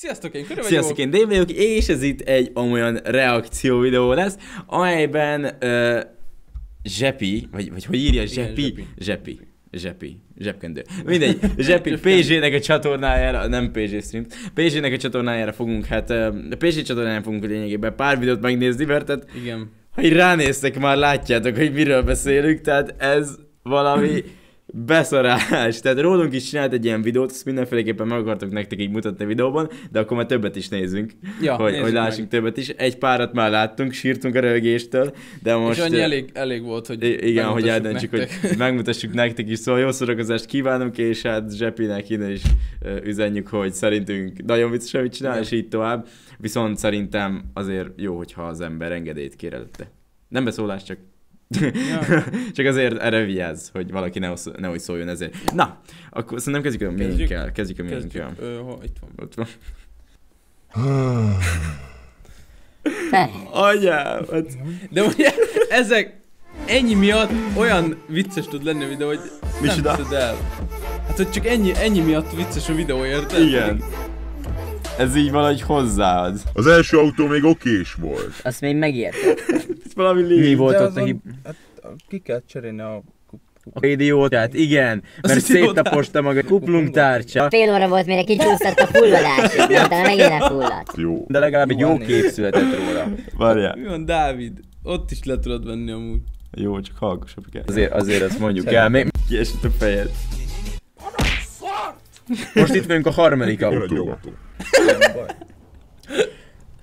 Sziasztok, én Körö Sziasztok, én Dave vagyok, és ez itt egy olyan reakció videó lesz, amelyben uh, Zsepi, vagy, vagy hogy írja, Zsepi? Zsepi. Zsepi. Zsepi. Zsebkendő. Mindegy. Zsepi PZ-nek a csatornájára, nem PZ stream, PZ-nek a csatornájára fogunk, hát a PZ csatornájára fogunk lényegében pár videót megnézni, mert hát, Igen. ha így ránéztek, már látjátok, hogy miről beszélünk, tehát ez valami beszarás. Tehát rólunk is csinált egy ilyen videót, ezt mindenféleképpen meg akartok nektek így mutatni a videóban, de akkor már többet is nézzünk, Ja, hogy, hogy lássunk meg. többet is. Egy párat már láttunk, sírtunk a rögéstől, de most... és annyi elég, elég volt, hogy igen, hogy eldöntsük, nektek. hogy megmutassuk nektek is, szóval jó szórakozást kívánunk, és hát Zsepinek innen is üzenjük, hogy szerintünk nagyon vicces, amit csinál, Igen. és így tovább. Viszont szerintem azért jó, hogyha az ember engedélyt kér előtte. Nem beszólás, csak... Ja. csak azért erre vigyázz, hogy valaki ne, osz- nehogy szóljon ezért. Na, akkor szerintem kezdjük a miénkkel. Kezdjük a miénkkel. Itt van. Ott van. Anyám, hát... De ugye ezek ennyi miatt olyan vicces tud lenni a videó, hogy nem hiszed el. Hát, hogy csak ennyi, ennyi miatt vicces a videó, érted? Igen. Ez így valahogy hozzáad. Az első autó még okés volt. azt még megértem. Ez valami Mi lényeg. volt ott a hib... Hát, ki kell cserélni a... A idiótát, igen, mert széttaposta maga kuplungtárcsa. Fél óra volt, mire kicsúszott a fulladás, utána megint elfulladt. Jó. De legalább egy jó kép született róla. Várjál. Mi van, Dávid? Ott is le tudod venni amúgy. Jó, csak hallgassuk kell. Azért, azért ezt mondjuk el. Még kiesett a fejed. Most itt vagyunk a harmadik Jön egy autó. autó. Nem baj.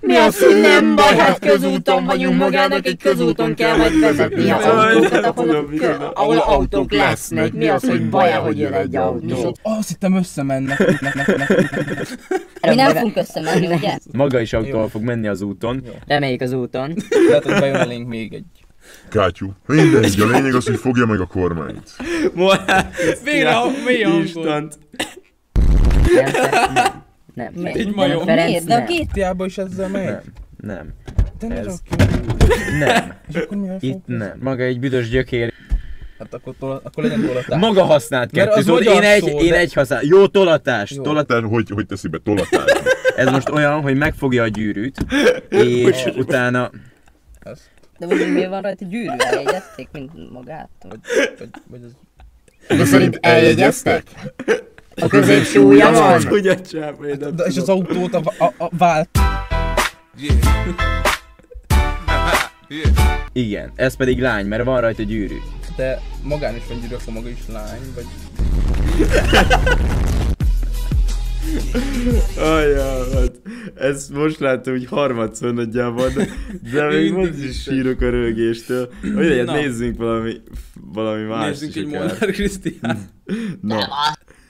Mi az, hogy nem baj, hát közúton vagyunk magának, egy közúton kell majd vezetni az autókat, ahol, ahol autók lesznek. Mi az, hogy baj, hogy jön egy autó? Azt hittem összemennek. Ne, ne, ne. Mi nem fogunk összemenni, ugye? Maga is autóval fog menni az úton. Reméljük az úton. Lehet, hogy bejön elénk még egy. Kátyú. Mindegy, a lényeg az, hogy fogja meg a kormányt. Végre a mély hangon. Instant. Nem, nem. Nem, nem. Egy majom. Ferenc, Miért? De a nem. két Tiába is ezzel megy? Nem. Nem. De ne Ez-. Nem. És akkor mivel Itt fogunk? nem. Maga egy büdös gyökér. Hát akkor, tola, akkor legyen tolatás. Maga használt Tudod, magyar én egy, szó, én de- egy használt. Jó tolatás. Jó. Tolat... Tehát hogy, hogy teszi be tolatás? Ez most olyan, hogy megfogja a gyűrűt, és utána... De mondjuk miért van rajta gyűrű? Eljegyezték, mint magától. Vagy, vagy az... Mi szerint eljegyeztek? A középső ujja van? Hogy a csápa, én nem De, és az autót a, a, a vált. Igen, ez pedig lány, mert van rajta gyűrű. De magán is van gyűrű, akkor maga is lány, vagy... Ajjá, hát ezt most láttam, hogy harmadszor nagyjából, de, de még most is sírok a rögéstől. Hogy Na. nézzünk valami, valami más Nézzünk egy. Molnár Krisztián. No.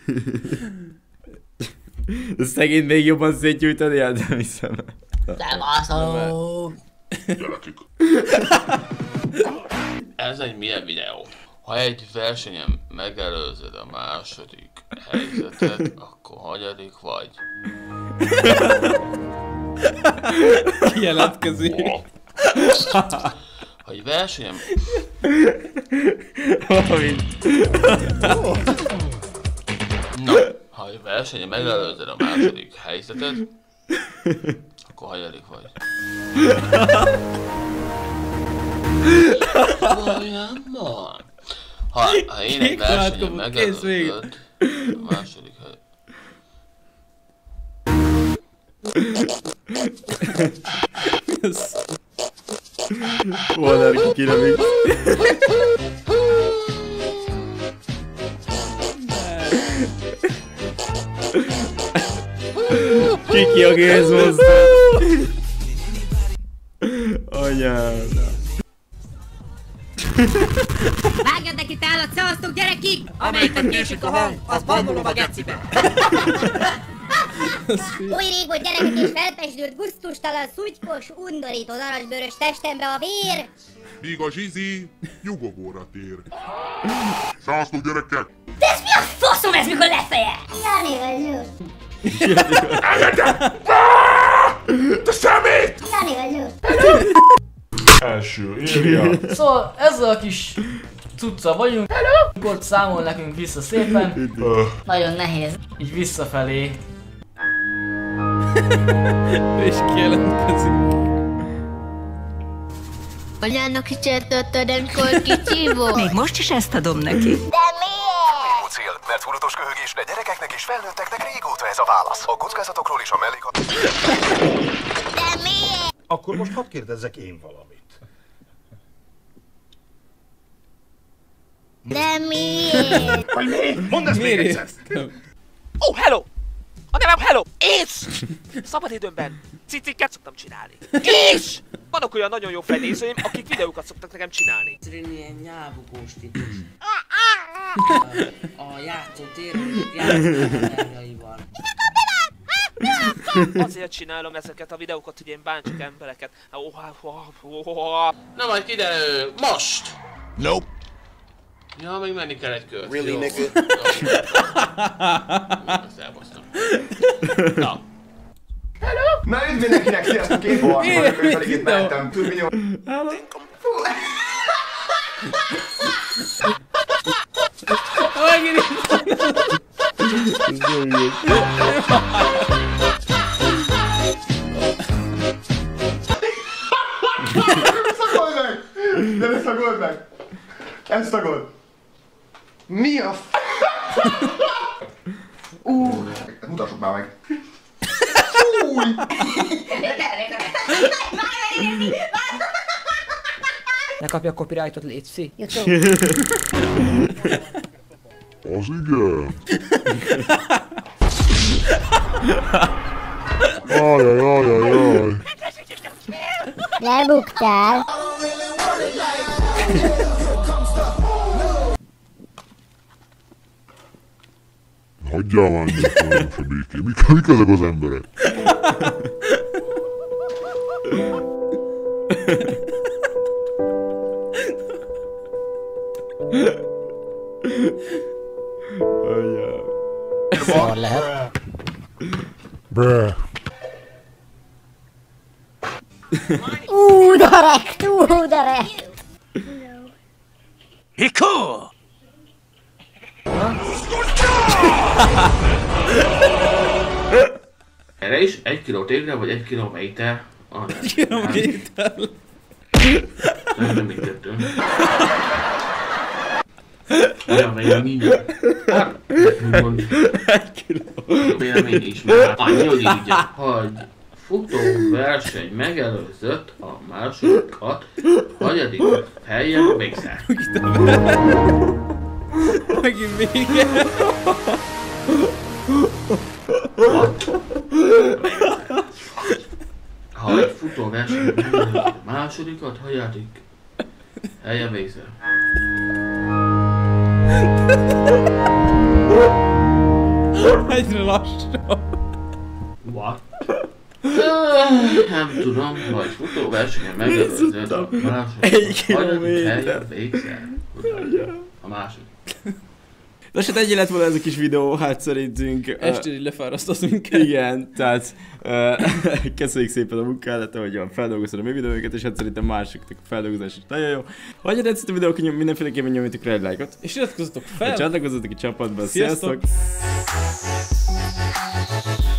Szegény még jobban szétgyújtani, hát nem hiszem. Ez egy milyen videó? Ha egy versenyen megelőzöd a második helyzetet, akkor hanyadik vagy. Kijelentkezik. Ha egy versenyen... Valami. Versenyen megelőzöd a második helyzetet, akkor hanyadik vagy. Olyan van. Ha, ha én egy versenyen megelőzöd a második hely... Volna ki Kiki a hozzá. Anyám. Vágjad neki tálat, szevasztok gyerekik! Amelyiket késik a hang, az bambolom a gecibe! Oly rég volt gyerekek és felpesdült, gusztustalan, szutykos, undorító narancsbőrös testembe a vér! Míg a zsizi nyugovóra tér. Száztok gyerekek! De ez mi a faszom ez, mikor lefejel? Vagyok, Te szemét! Jani vagyok. Első, írja. Szóval ezzel a kis cucca vagyunk. Hello! Ott számol nekünk vissza szépen, Nagyon nehéz. így visszafelé. És kijelentkezik. Anyának is eltartad, amikor kicsi volt. Még most is ezt adom neki. Cél, mert hulatos köhögésre gyerekeknek és felnőtteknek régóta ez a válasz. A kockázatokról is a mellékhat... De miért? Akkor most hadd kérdezzek én valamit. De miért? Hogy mi? Mondd ezt még egyszer! Oh, hello! A nevem Hello! És szabad időmben ciciket szoktam csinálni. És vannak olyan nagyon jó felnézőim, akik videókat szoktak nekem csinálni. Egyszerűen ilyen nyávukós típus. A, a játszótéren játszótárjaival. Azért csinálom ezeket a videókat, hogy én bántsak embereket. Na majd kiderül, most! Nope. Ja, még menni kell egy kört. Really, nigga? Azt elbasztam. Na. Na üdv mindenkinek, sziasztok, én Bohan vagyok, hogy pedig itt mentem. Túl millió... Megint Mi a f... Ú, mutassuk már meg. Fúj! Ne kapja a copyrightot, létszi. Az igen. Ajajajajaj. Lebuktál. Hagyjál már leggeava anche alfabeti. Mica, mica se cosa sembra. oh yeah. Sola. Bruh. Udare! Udare! Ecco! Erre is egy kiló tégla, vagy egy kilométer? Ah, nem. Kilométer. Nem, nem mindkettő. Ja, mert mindjárt. Hát, úgymond. Vélemény is már. Annyi, hogy így, hogy futó verseny megelőzött a másodikat, hagyadik helyen végzel. Megint még Ha egy futó verseny megelőzött a másodikat, hagyadik helyen végzel. Egyre lassabb. What? Nem tudom, ha egy futóversenyen megelőzöd a Egy második, hagyadik kilométer. helyen végzel. A második. Nos, hát ennyi lett volna ez a kis videó, hát szerintünk... Este így lefárasztott minket. Igen, tehát uh, köszönjük szépen a munkádat, hogy feldolgoztad a mi videóinkat, és hát szerintem másoknak a feldolgozás is nagyon jó. Ha tetszett a videó, akkor mindenféleképpen nyomjatok rá egy lájkot. És iratkozzatok fel! Csatlakozzatok a csapatba, Sziasztok! sziasztok!